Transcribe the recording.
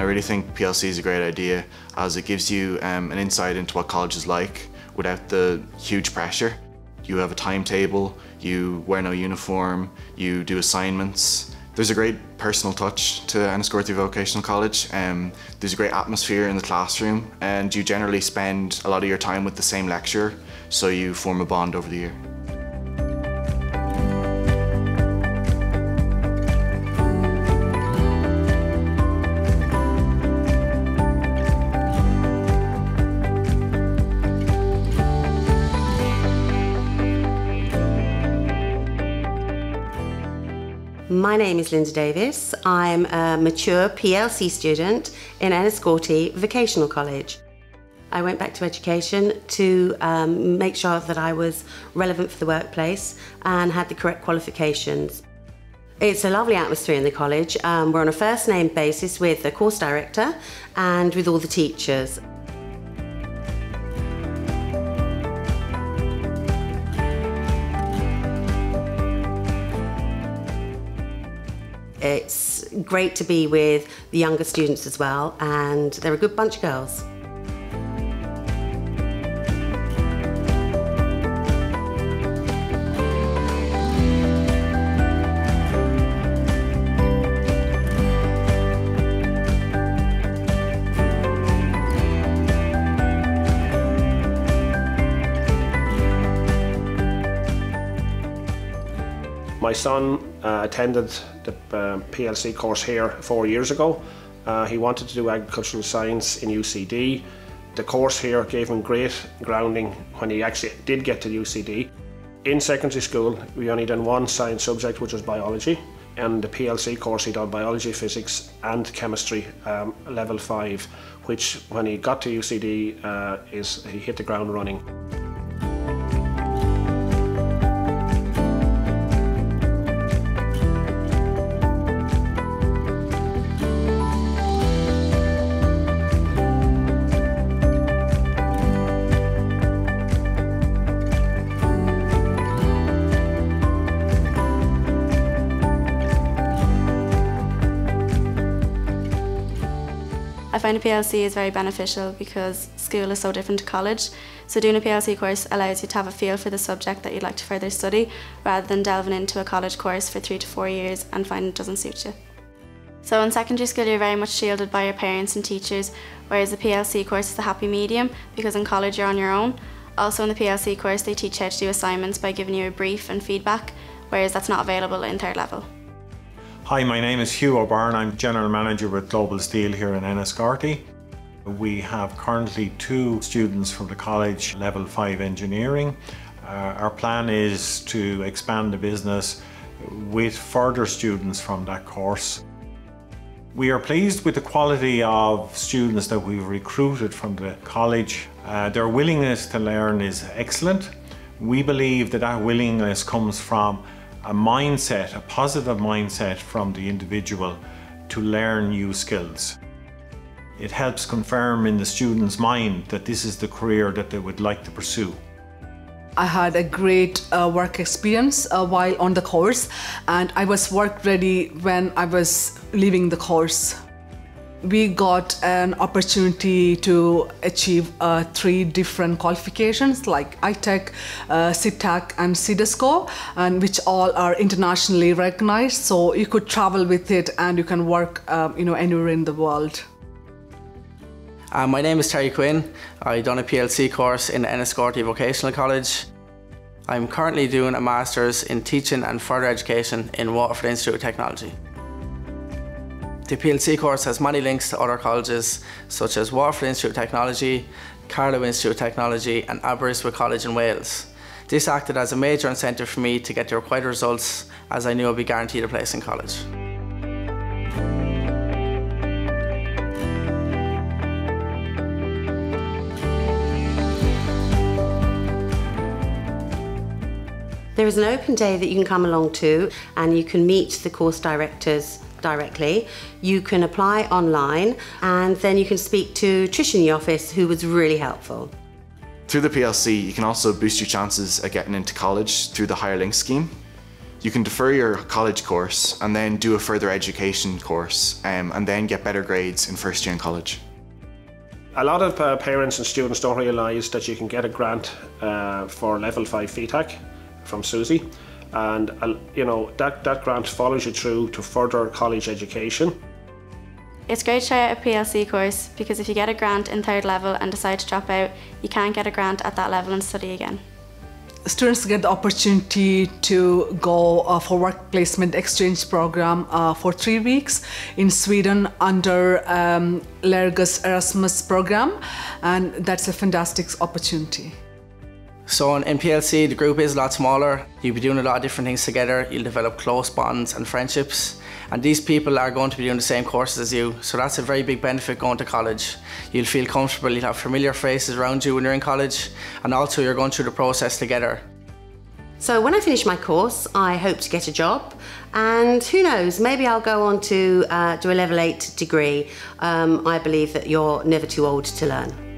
I really think PLC is a great idea as it gives you um, an insight into what college is like without the huge pressure. You have a timetable, you wear no uniform, you do assignments. There's a great personal touch to Enniscorthy Vocational College. Um, there's a great atmosphere in the classroom and you generally spend a lot of your time with the same lecturer so you form a bond over the year. My name is Linda Davis. I'm a mature PLC student in Enniscorthy Vocational College. I went back to education to um, make sure that I was relevant for the workplace and had the correct qualifications. It's a lovely atmosphere in the college. Um, we're on a first name basis with the course director and with all the teachers. It's great to be with the younger students as well, and they're a good bunch of girls. My son uh, attended the um, PLC course here four years ago. Uh, he wanted to do agricultural science in UCD. The course here gave him great grounding when he actually did get to UCD. In secondary school, we only done one science subject, which was biology. And the PLC course, he done biology, physics, and chemistry, um, level five, which when he got to UCD, uh, is he hit the ground running. Find a PLC is very beneficial because school is so different to college. So doing a PLC course allows you to have a feel for the subject that you'd like to further study rather than delving into a college course for three to four years and finding it doesn't suit you. So in secondary school you're very much shielded by your parents and teachers whereas the PLC course is the happy medium because in college you're on your own. Also in the PLC course they teach you how to do assignments by giving you a brief and feedback whereas that's not available in third level. Hi, my name is Hugh O'Byrne. I'm General Manager with Global Steel here in Enniscorthy. We have currently two students from the college, Level 5 Engineering. Uh, our plan is to expand the business with further students from that course. We are pleased with the quality of students that we've recruited from the college. Uh, their willingness to learn is excellent. We believe that that willingness comes from a mindset, a positive mindset from the individual to learn new skills. It helps confirm in the student's mind that this is the career that they would like to pursue. I had a great uh, work experience uh, while on the course and I was work ready when I was leaving the course. We got an opportunity to achieve uh, three different qualifications like ITEC, uh, CIBTAC and CIDESCO and which all are internationally recognized so you could travel with it and you can work um, you know anywhere in the world. Uh, my name is Terry Quinn. I've done a PLC course in Enniscorthy Vocational College. I'm currently doing a Masters in Teaching and Further Education in Waterford Institute of Technology. The PLC course has many links to other colleges such as Waterford Institute of Technology, Carlow Institute of Technology and Aberystwyth College in Wales. This acted as a major incentive for me to get the required results as I knew I'd be guaranteed a place in college. There is an open day that you can come along to and you can meet the course directors directly. You can apply online and then you can speak to Trish in the office who was really helpful. Through the PLC, you can also boost your chances at getting into college through the Higher Link scheme. You can defer your college course and then do a further education course um, and then get better grades in first year in college. A lot of uh, parents and students don't realise that you can get a grant uh, for level 5 FETAC from SUSI and uh, you know that, that grant follows you through to further college education. It's great to try out a PLC course because if you get a grant in third level and decide to drop out, you can't get a grant at that level and study again. Students get the opportunity to go uh, for work placement exchange program uh, for three weeks in Sweden under um, Léargas Erasmus program, and that's a fantastic opportunity. So in PLC, the group is a lot smaller. You'll be doing a lot of different things together. You'll develop close bonds and friendships. And these people are going to be doing the same courses as you. So that's a very big benefit going to college. You'll feel comfortable, you'll have familiar faces around you when you're in college. And also you're going through the process together. So when I finish my course, I hope to get a job, and who knows, maybe I'll go on to uh, do a level eight degree. Um, I believe that you're never too old to learn.